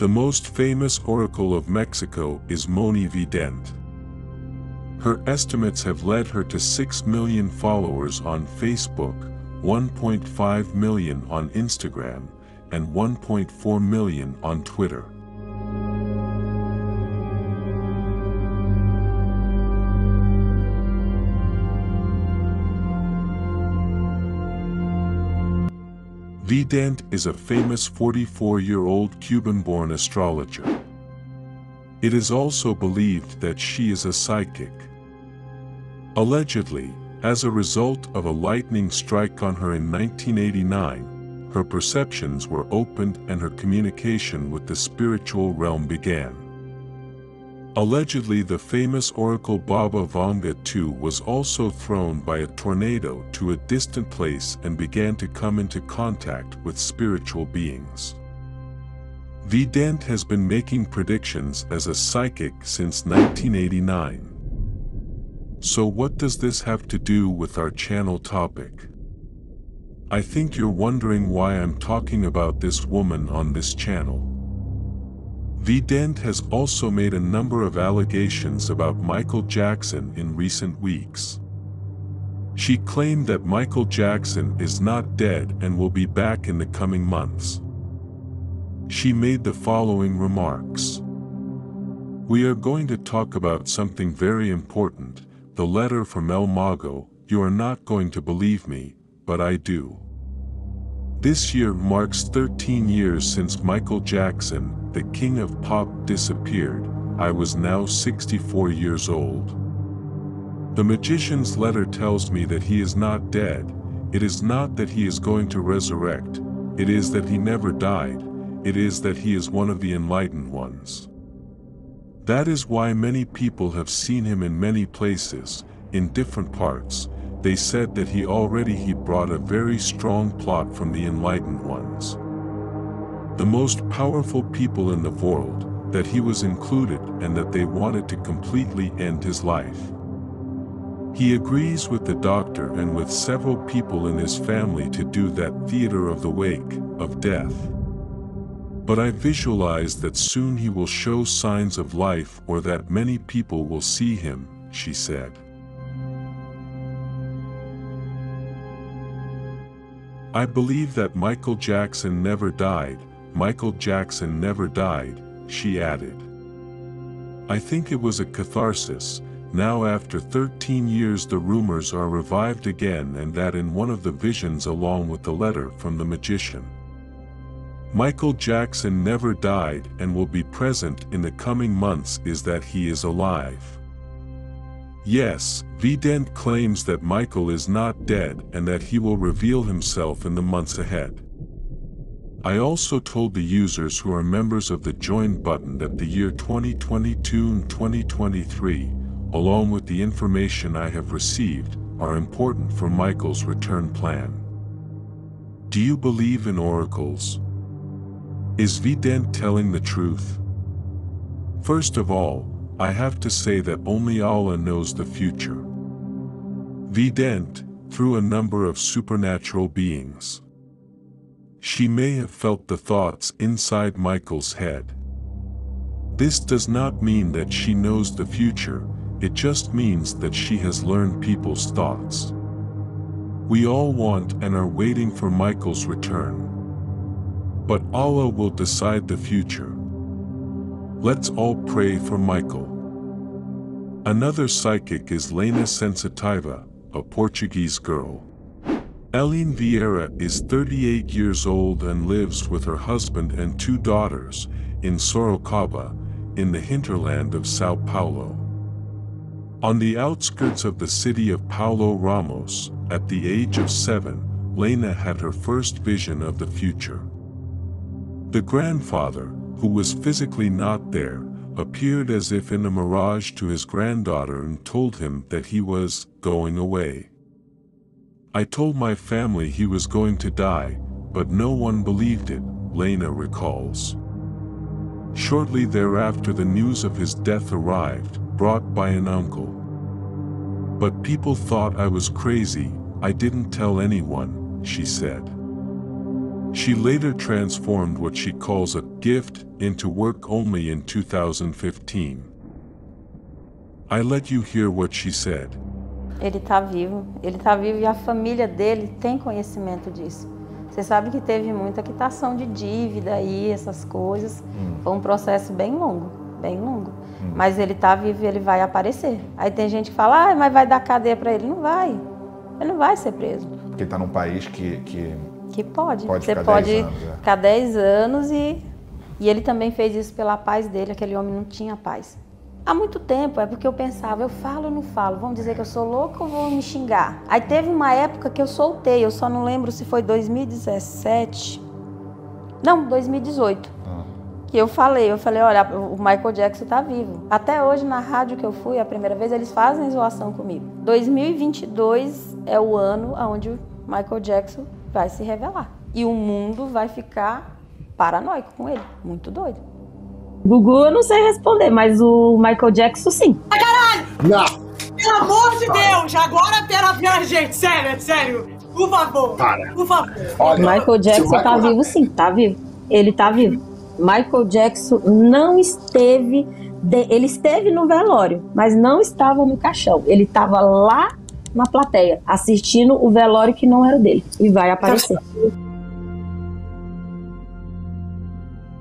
The most famous oracle of Mexico is Mhoni Vidente. Her estimates have led her to 6 million followers on Facebook, 1.5 million on Instagram, and 1.4 million on Twitter. Vidente is a famous 44-year-old Cuban-born astrologer. It is also believed that she is a psychic. Allegedly, as a result of a lightning strike on her in 1989, her perceptions were opened and her communication with the spiritual realm began. Allegedly the famous oracle Baba Vanga II was also thrown by a tornado to a distant place and began to come into contact with spiritual beings. Vidente has been making predictions as a psychic since 1989. So what does this have to do with our channel topic? I think you're wondering why I'm talking about this woman on this channel. Vidente has also made a number of allegations about Michael Jackson in recent weeks. She claimed that Michael Jackson is not dead and will be back in the coming months. She made the following remarks. We are going to talk about something very important, the letter from El Mago, you are not going to believe me, but I do. This year marks 13 years since Michael Jackson, the king of pop disappeared, I was now 64 years old. The magician's letter tells me that he is not dead, it is not that he is going to resurrect, it is that he never died, it is that he is one of the enlightened ones. That is why many people have seen him in many places, in different parts, they said that he already he brought a very strong plot from the enlightened ones the most powerful people in the world, that he was included and that they wanted to completely end his life. He agrees with the doctor and with several people in his family to do that theater of the wake, of death. But I visualize that soon he will show signs of life or that many people will see him, she said. I believe that Michael Jackson never died, Michael Jackson never died, she added. I think it was a catharsis, now after 13 years the rumors are revived again and that in one of the visions along with the letter from the magician. Michael Jackson never died and will be present in the coming months is that he is alive. Yes, Vidente claims that Michael is not dead and that he will reveal himself in the months ahead. I also told the users who are members of the Join button that the year 2022 and 2023, along with the information I have received, are important for Michael's return plan. Do you believe in oracles? Is Vidente telling the truth? First of all, I have to say that only Allah knows the future. Vidente, through a number of supernatural beings. She may have felt the thoughts inside Michael's head. This does not mean that she knows the future, it just means that she has learned people's thoughts. We all want and are waiting for Michael's return. But Allah will decide the future. Let's all pray for Michael. Another psychic is Lene Sensitiva, a Portuguese girl. Eileen Vieira is 38 years old and lives with her husband and two daughters in Sorocaba, in the hinterland of Sao Paulo. On the outskirts of the city of Paulo Ramos, at the age of seven, Lene had her first vision of the future. The grandfather, who was physically not there, appeared as if in a mirage to his granddaughter and told him that he was going away. I told my family he was going to die, but no one believed it, Lene recalls. Shortly thereafter the news of his death arrived, brought by an uncle. But people thought I was crazy, I didn't tell anyone, she said. She later transformed what she calls a gift into work only in 2015. I let you hear what she said. Ele está vivo, ele está vivo e a família dele tem conhecimento disso. Você sabe que teve muita quitação de dívida aí, essas coisas. Hum. Foi um processo bem longo, bem longo. Hum. Mas ele está vivo e ele vai aparecer. Aí tem gente que fala, ah, mas vai dar cadeia para ele. Não vai. Ele não vai ser preso. Porque está num país que, que que pode. pode Você pode anos, é. ficar 10 anos e, e ele também fez isso pela paz dele, aquele homem não tinha paz. Há muito tempo, é porque eu pensava, eu falo ou não falo? Vão dizer que eu sou louca ou vão me xingar? Aí teve uma época que eu soltei, eu só não lembro se foi 2017. Não, 2018. Ah. Que eu falei, eu falei, olha, o Michael Jackson tá vivo. Até hoje na rádio que eu fui, a primeira vez, eles fazem zoação comigo. 2022 é o ano onde o Michael Jackson vai se revelar. E o mundo vai ficar paranoico com ele, muito doido. Gugu eu não sei responder, mas o Michael Jackson sim. Ah, caralho! Não! Pelo amor de Deus! Agora pela minha gente, sério, sério. Por favor. Para. Por favor. Olha, Michael Jackson Michael... tá vivo sim, tá vivo. Ele tá vivo. Michael Jackson não esteve. De... ele esteve no velório, mas não estava no caixão. Ele estava lá na plateia, assistindo o velório que não era dele. E vai aparecer.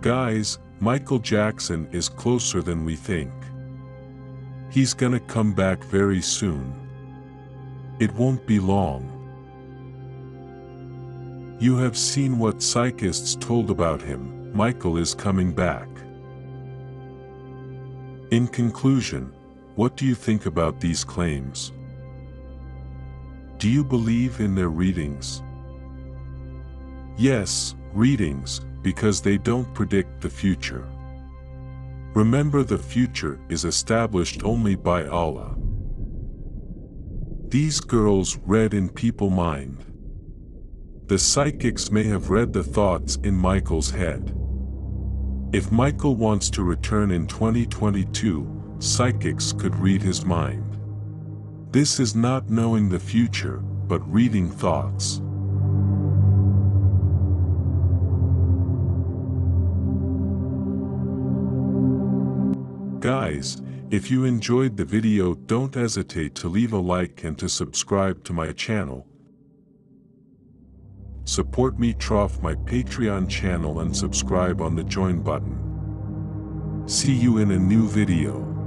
Guys, Michael Jackson is closer than we think. He's gonna come back very soon. It won't be long. You have seen what psychists told about him, Michael is coming back. In conclusion, what do you think about these claims? Do you believe in their readings? Yes, readings, because they don't predict the future. Remember the future is established only by Allah. These girls read in people mind. The psychics may have read the thoughts in Michael's head. If Michael wants to return in 2022, psychics could read his mind. This is not knowing the future, but reading thoughts. Guys, if you enjoyed the video don't hesitate to leave a like and to subscribe to my channel. Support me trough my Patreon channel and subscribe on the join button. See you in a new video.